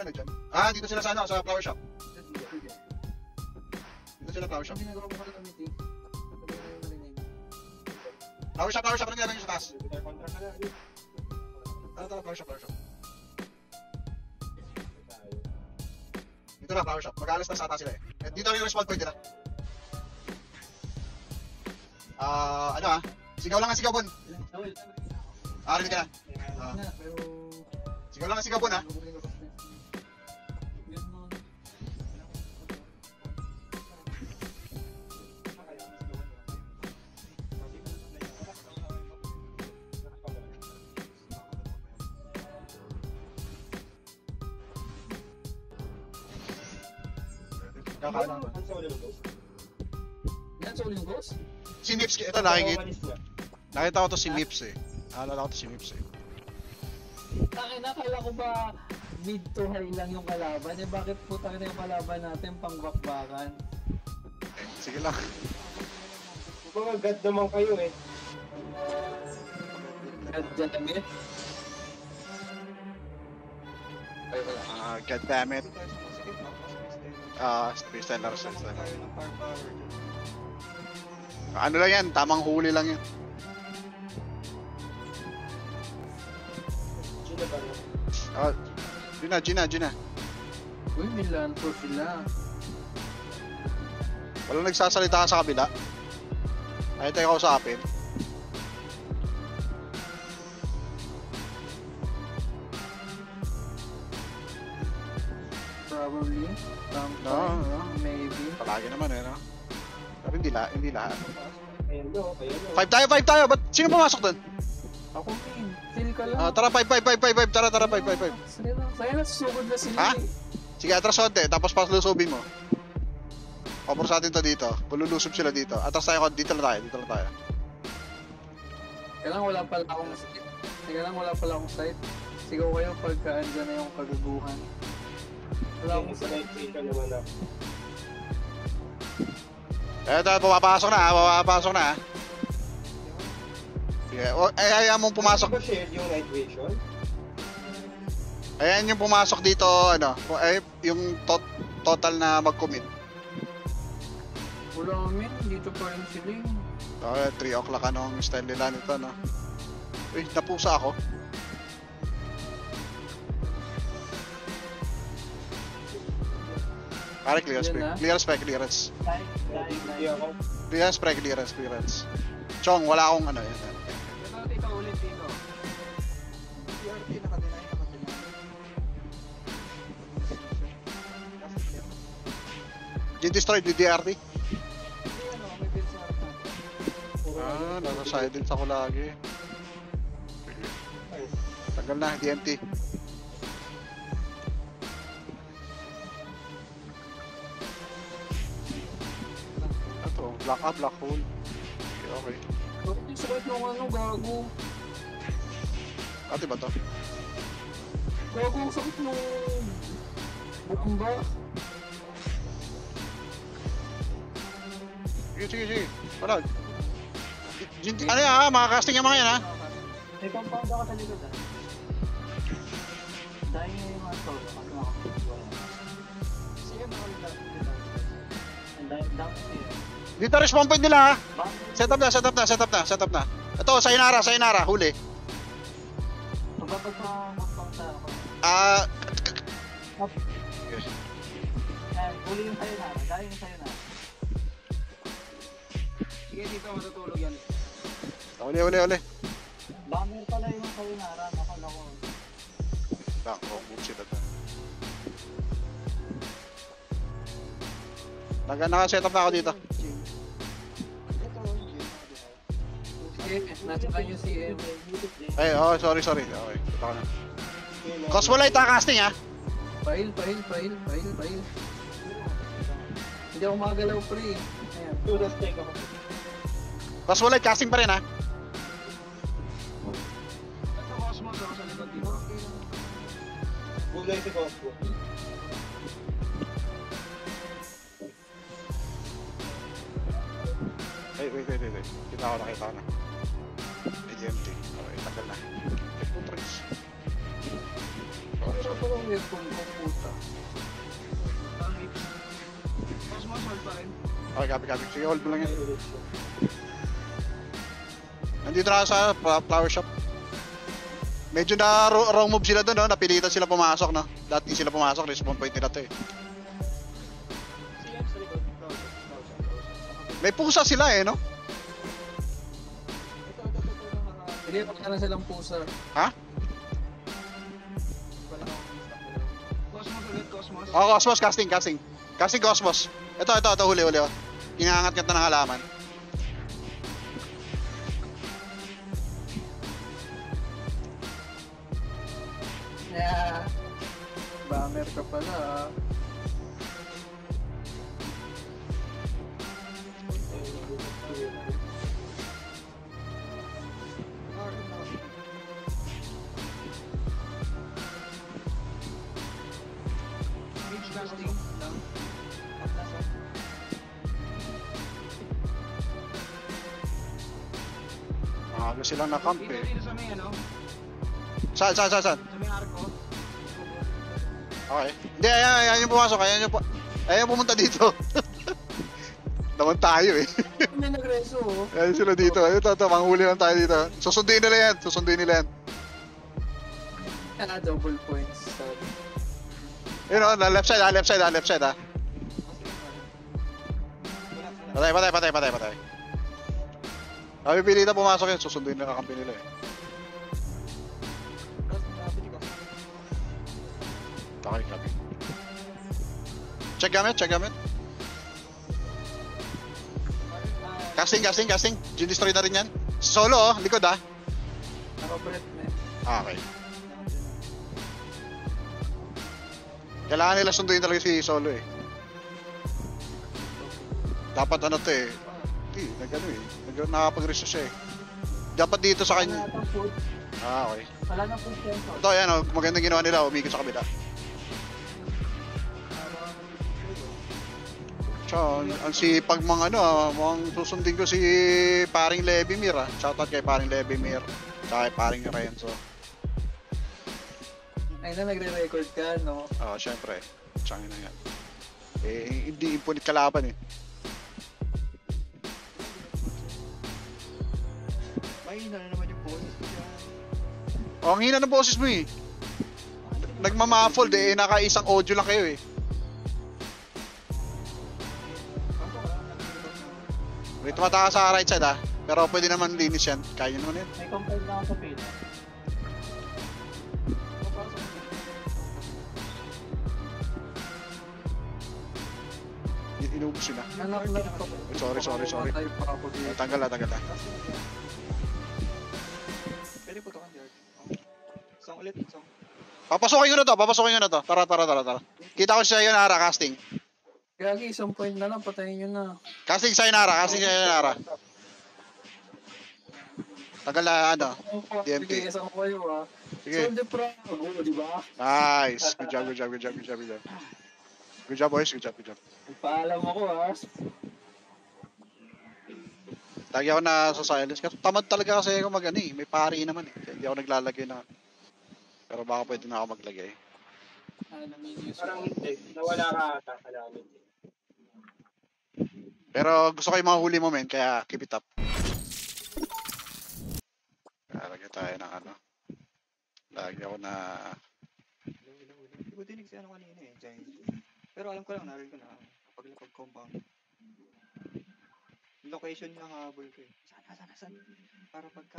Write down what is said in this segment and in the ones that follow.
Hindi ko na na dyan. Ah, dito sila sa ano, sa flower shop. Dito sila flower shop. Ginagawa mo pala ng meeting. Flower shop, flower shop. Anong ginagawa nyo sa taas? Tara, tara, flower shop, flower shop. Dito na, flower shop. Mag-aalas na sa ata sila eh. Eh, Dito yung respawn point nila. Ah, ano ah? Sigaw lang ang sigaw, Bon. Ah, rinig ka na. Ah. Sigaw lang ang sigaw, Bon ah. Kakaalam ba? Yan, sa uling ghost? Si Mips, ito nakikita. Nakita ko to si Mips eh. Naalala ko to si Mips eh. Takin, nakala ko ba mid to high lang yung kalaban? Eh bakit puta na yung kalaban natin pang bakbakan? Eh, Sige lang. Mga god naman kayo eh. God damn it. Ay, wala. Ah, god damn it. Ah, Space Stellar, Space Stellar. Ano lang yan, tamang huli lang yan. Sino ba? Ah, Gina, Gina, Gina. Uy, Milan pro sila. Walang nagsasalita sa kabila. Ay, tayo kausapin. Palagi naman eh, no? Pero hindi lahat, hindi lahat. Ayan no, ayan no. Five tayo, five tayo! Ba't sino pumasok doon? Ako min. Feel ka lang. Ah, tara, five, five, five, five, five. Tara, tara, five, five, five. Kaya nasusugod na sila Ha? eh. Sige, atras konti, tapos paslusubin mo. Kapur sa atin to dito. Pululusob sila dito. Atras tayo, konti. dito lang tayo, dito lang tayo. Kaya lang wala pala akong site. Kaya lang wala pala akong site. Sigaw kayo pagka andyan na yung kagaguhan. Wala akong site. night vision naman ako. Eto, pumapasok na, ha? Pumapasok na, ha? Sige, o, ay, ayaw mong pumasok. Ba shared yung night vision? Ayan yung pumasok dito, ano, ay, yung tot total na mag-commit. Wala min. Dito pa rin sila. Okay, 3 o'clock anong style nila nito, no? Uy, napusa ako. Pare, clearance, pre. na. Clearance, pre, clearance. Clearance, pre, clearance, clearance. Chong, wala akong ano, yun. Ito, dito ulit dito. G-destroy, DDRT. Hindi ano, may bit sa harapan. Ah, nasa silence ako lagi. Tagal na, DMT. Ito, black hole. Okay, okay. Bakit sakit ng ano, gago? Ate ba to? Gago sakit ng... Bukamba. Sige, sige, sige. Wala. Gin, ano yan ha? Mga casting yung mga yan ha? May compound ako sa likod ah. Dahil yung mga solo kasi makapagpuan. Dito respawn point nila ha? Set up na, set up na, set up na, set up na. Ito, sayonara, sayonara, huli. Ah, huli yung sayo na. Dahil yung sayo na. Sige, dito matutulog yan. uli, uli, uli. Bomber pala yung sayo na. Nakakala ko. Lang, oh, bullshit ito. Nag naka-set up na ako dito. Sige, nasa kanya si M. Ay, oh, sorry, sorry. Okay, ito ko na. Cosmolite ha, casting ha? File, file, file, file, file. Hindi ako magalaw pre. Ayan. Tudas check ako. Cosmolite, casting pa rin ha? Ito Cosmos ako sa likod dito. Gulay si Cosmo. wait, wait, wait, wait, wait. Kita ko na, kita ko na. AGMT. Okay, tagal na. Check tricks. Pero pa lang yung kung puta. Cosmos, hold pa rin. Okay, copy, copy. Sige, hold mo lang yan. Nandito na sa flower shop. Medyo na ro- wrong move sila doon, no? Napilitan sila pumasok, no? Dati sila pumasok, respawn point nila to eh. May pusa sila eh, no? Hindi, pag na silang pusa. Ha? Wala stock. Cosmos ulit, Cosmos. Oh, Cosmos, casting, casting. Casting Cosmos. Ito, ito, ito, huli, huli, oh. Kinangat-ngat na ng halaman. Yeah. Bamer ka pala nakamp Dito, eh. dito sa may ano, Saan, saan, saan, saan? sa may arco. Okay. Hindi, ayan, ayan yung pumasok. Ayan yung, pu- ayan yung pumunta dito. Naman tayo eh. May nagreso oh. Ayan sila dito. Ayun, ito, ito, manghuli lang tayo dito. Susunduin nila yan. Susunduin nila yan. Ah, double points. Sabi. Yun o, na left side ha, left side ha, left side wala. Patay, patay, patay, patay, patay. Kami pilita pumasok yun, susunduin nila kampi nila eh. Okay, copy. Check gamit, check gamit. Casting, casting, casting. Gin-destroy na rin yan. Solo oh, likod ah. Naka-breath na. Ah, okay. Kailangan nila sunduin talaga si Solo eh. Dapat ano to eh. Hindi, nag-ano eh. Nakapag-research siya eh. Dapat dito sa kanya. Ah, okay. Wala nang food sensor. Ito, ayan oh, magandang ginawa nila, umikot sa kabila. Tsaka, ang, sipag mga ano, ah, mukhang susundin ko si paring Levimir ah. Shoutout kay paring Levimir. Tsaka kay paring Renzo. Ay na nagre-record ka, no? Ah, syempre. Tsaka na yan. Eh, hindi impunit kalaban eh. Oh, ang hina ng boses mo eh. Nagmamafold eh, naka-isang audio lang kayo eh. Na. May tumata ka sa right side ah. Pero pwede naman linis yan. Kaya naman yan. May complaint na ako sa page. Inubos ah. Anak na to. Sorry, sorry, sorry. Patay pa ako Ah. Tanggal na, tanggal na. Ulit. Papasukin ko na to, papasukin ko na to. Tara, tara, tara, tara. Kita ko siya yun, Ara, casting. Gagi, isang point na lang, patayin nyo na. Casting sa Inara, casting sa Inara. Tagal na, ano. DMT. Sige, isang ko kayo ah. Sige. So, the pro, oh, di ba? Nice. Good job, good job, good job, good job, good job. Good job, boys. Good job, good job. Paalam ako ah. Lagi ako na sa silence. Tamad talaga kasi ako mag eh. May pari naman eh. Hindi ako naglalagay na. Pero baka pwede na ako maglagay. Parang hindi. Nawala ka ata. Alam mo. Pero gusto ko yung mga huli mo men, kaya keep it up. Lalagyan tayo ng ano. Lagi ako na... Hindi ko dinig si ano kanina eh, Giant. Pero alam ko lang, narinig ko na kapag lapag compound. Location yung habol ko eh. Sana, sana, sana. Para pagka...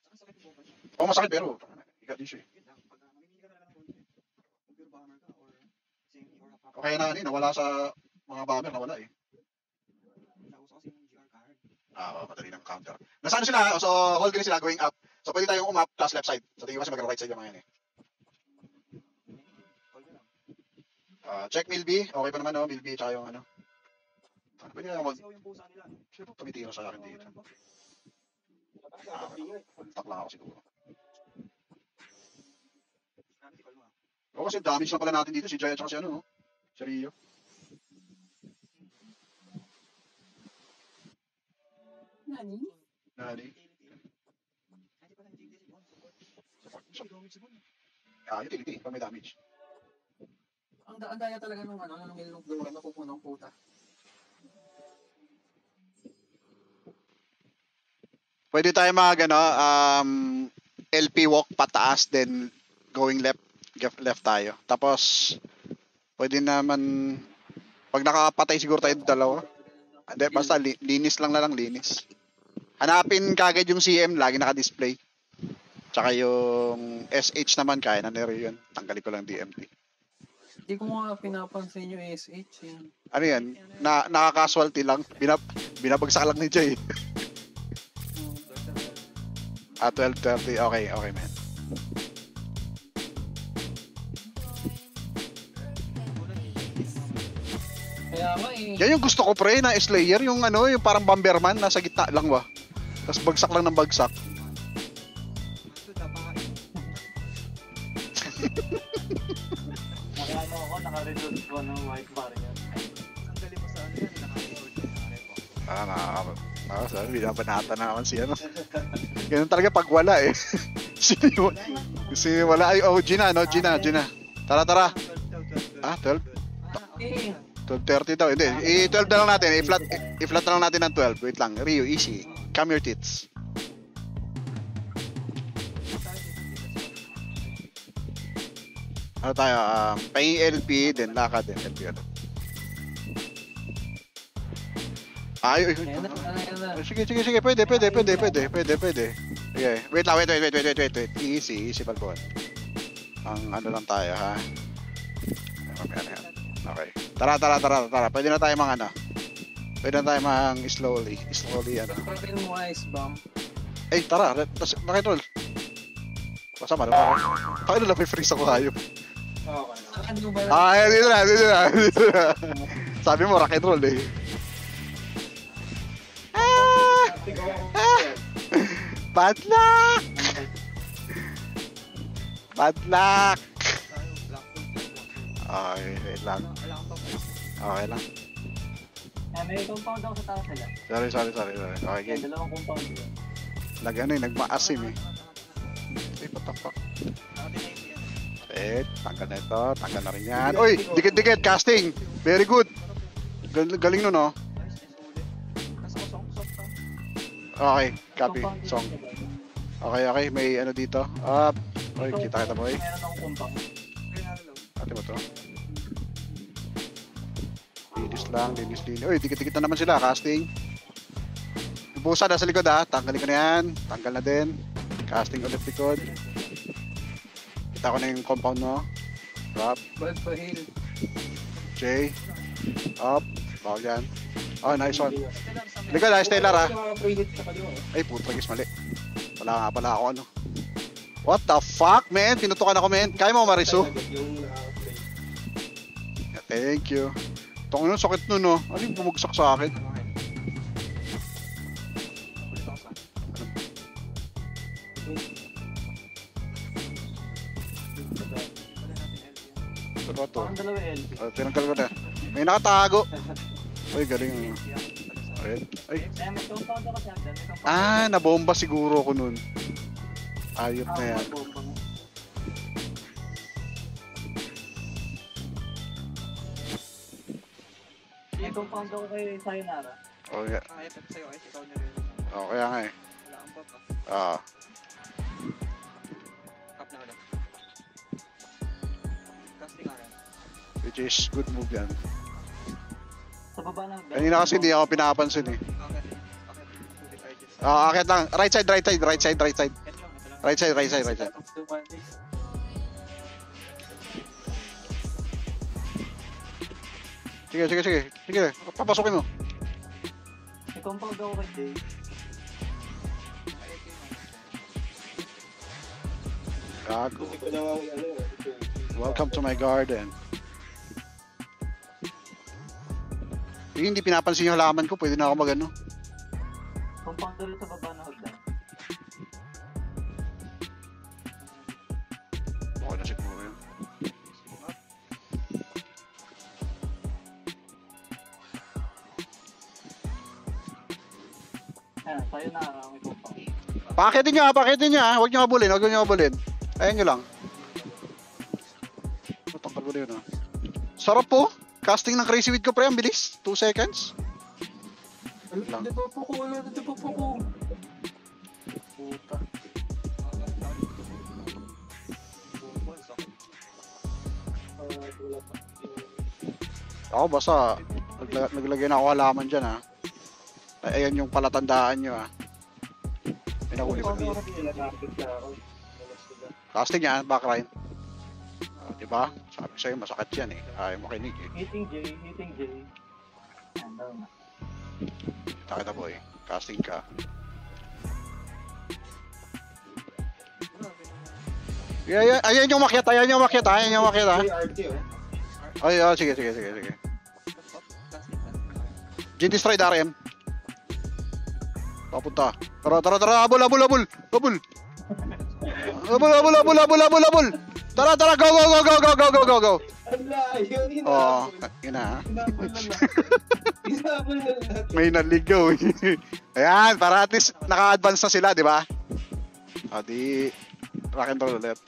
Saka sakit mo ba? Oo, masakit pero... Ikat din siya eh. Uh, O kaya na ano eh, nawala sa mga bomber, nawala eh. Ah, madali ng counter. Nasaan sila? So, hold ka sila going up. So, pwede tayong umap plus left side. So, tingin ko kasi mag-right side yung mga yan eh. Ah, check Milby. Okay pa naman, no? Milby, tsaka yung ano. Ano, pwede na mag... Sino tumitira sa akin dito? Ah, Contact lang ako siguro. Sabi si Oo, kasi damage na pala natin dito. Si Jaya tsaka si ano, no? Si Rio. Nani? Nani? Ah, utility. Pag may damage. Ang, da- ang daya talaga nung ano, nung ilong Dora na pupunong puta. Pwede tayo mag, ano, um, LP walk pataas, then going left, left, left tayo. Tapos, pwede naman, pag nakapatay siguro tayo dalawa. Hindi, basta li- linis lang na lang, linis. Hanapin kagad yung CM, lagi naka-display. Tsaka yung SH naman, kaya na nero yun. Tanggalin ko lang DMT. Hindi ko nga pinapansin yung SH eh. Ano yan? Na, nakaka-casualty lang. Binab binabagsak lang ni Jay. Ah, 12.30. Okay, okay, man. Kaya nga eh. Yan yung gusto ko pre na Slayer, yung ano, yung parang Bomberman, nasa gitna lang ba? Tapos bagsak lang ng bagsak. Nakano ako, naka-reduce ko ng white barrier. Ang galing mo sa ano yan, naka-record ka na rin po. Ah, nakaka... Nakaka, binabanata na naman si ano. Ganun talaga pag wala eh. Sino yung... Si wala ay, oh, Gina, no? Gina, Gina. Tara, tara. 12, 12, 12. Ah, 12? Ah, Eh, 12.30 daw. Hindi, i-12 na lang natin. I-flat, i-flat na lang natin ng 12. Wait lang. Rio, easy. Come your tits. Ano tayo? Um, pay LP, then lakad, then LP ulit. Ay, ay, ay. Oh, Sige, sige, sige. Pwede, pwede, pwede, pwede, pwede, pwede. Sige. Wait lang, wait, wait, wait, wait, wait, wait, wait. Easy, easy balbon. Ang ano lang tayo, ha? Ayan, ayan. Okay. Tara, tara, tara, tara. Pwede na tayo mang ano. Pwede na tayo mang slowly. Slowly, ano. Pagpapin mo ice bomb. Eh, tara. Tapos, makitol. Masama na ba? Tayo na lang, may freeze ako hayop. Okay. Ah, ayan, dito na, dito na, dito na. Sabi mo, rock and roll eh. Ah! Ah! Bad luck! Bad luck! Okay, wait lang. Okay lang. Eh, may compound ako sa taas nila. Sorry, sorry, sorry. sorry. Okay, Eh, game. dalawang compound yun. Nag ano eh, nagmaasim eh. Ay, what the fuck? Naka-deny yan. Wait, tanggal na ito. Tanggal na rin yan. Uy, dikit-dikit, casting. Very good. Gal- galing nun, oh. Song, song. Okay, copy. Song. Okay, okay. May ano dito. Up. Uy, kita kita. Kaya nalalaw. Ate mo to. Linis lang, linis, linis. Uy, dikit-dikit na naman sila. Casting. Busa nasa likod ha. Tanggalin ko na yan. Tanggal na din. Casting ulit likod. Kita ko na yung compound mo. Drop. Bad pa hill. J. Up. Bawal yan. Oh, nice one. Likod ha, Stellar ha. Yung eh. Ay, putragis mali. Wala nga pala ako ano. What the fuck, man? Pinutukan ako, man. Kaya mo, Marisu? Yung thank you. Ito nun, sakit nun, no? Ano yung bumagsak sa akin? Ako dalawa LP. Uh, tinanggal ko na. May nakatago. Uy, galing. ano. Sa- Ayun. Ay. Ako. Ah, nabomba siguro ko nun. Ayop Ah, na yan. Compound ako kay Sayonara. Oh, yeah. Ah, ito sa'yo, eh, ikaw na rin. oh kaya nga eh. Wala kang pop, ah. Ah. Up na ulit. Casting nga rin. Which is good move yan. Sa baba ng Kanina kasi hindi ako pinapansin eh. Okay. Okay. Ah, akit lang. Right side, right side, right side, right side. Right side, right side, right side. Sige, sige, sige. Sige, papasukin mo. May compound ako kay Jay. Gago. Welcome to my garden. Yung hindi pinapansin yung halaman ko, pwede na ako magano. Compound ulit sa baba na tayo na. May compound. Pakitin nyo ha, pakitin nyo ha. Huwag nyo kabulin, huwag nyo kabulin. Ayan nyo lang. Matangkal ko na yun ha. Sarap po. Casting ng Crazy Weed ko pre, ang bilis. 2 seconds. Lang. Di ba po ko? Wala na di ba po ko? Puta. Ah, wala pa. Ako basta, nagla- naglagay na ako halaman dyan ha. Ay, Ayan yung palatandaan nyo ah. Pinahuli ko na. Casting yan, ano backline. Uh, ah, diba? Sabi sa'yo, masakit yan eh. Ayaw makinig eh. Hitting J, hitting J. Kita kita boy, casting ka. Yeah, yeah. Ayan yung makita, ayan yung makita, ayan yung makita. Ah. Oh. Ay, oh, sige, sige, sige, sige. Jintis Troy, RM. Papunta. Tara, tara, tara, abol, abol, abol, abol. Abol, abol, abol, abol, abol, abol. Tara, tara, go, go, go, go, go, go, go, go, go. Ala, yun Oh, yun na. Hinabol na. May naligaw. Ayan, para at least naka-advance na sila, di ba? O, di, rock and roll ulit.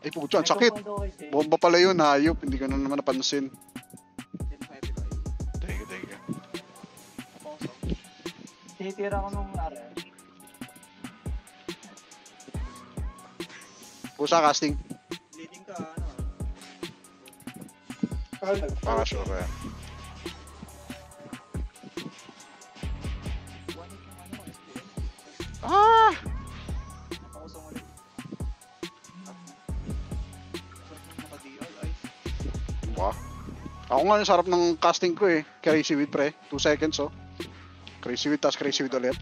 Ay, puto, ang sakit. Bomba pala yun, hayop. Hindi ko na naman napansin. titira ko nung aral. Pusa casting. Leading ka, ano? Ah. Kala. Para sure yan. Ah! Wow. Ako nga, sarap ng casting ko eh. Crazy with pre. 2 seconds oh. Crazy with, tas crazy with ulit.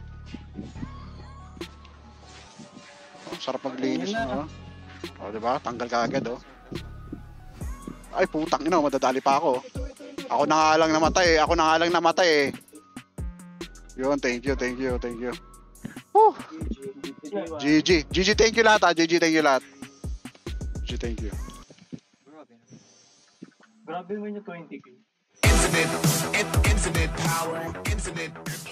Oh, sarap maglinis Ayun na. no? Oh, diba? Tanggal ka agad oh. Ay, putang ina, madadali pa ako. Ako na nga lang namatay eh. Ako na nga lang namatay eh. Yun, thank you, thank you, thank you. Whew. GG. GG, thank you lahat ah. GG, thank you lahat. GG, thank you. Grabe mo yung 20k. Infinite, in- infinite power, infinite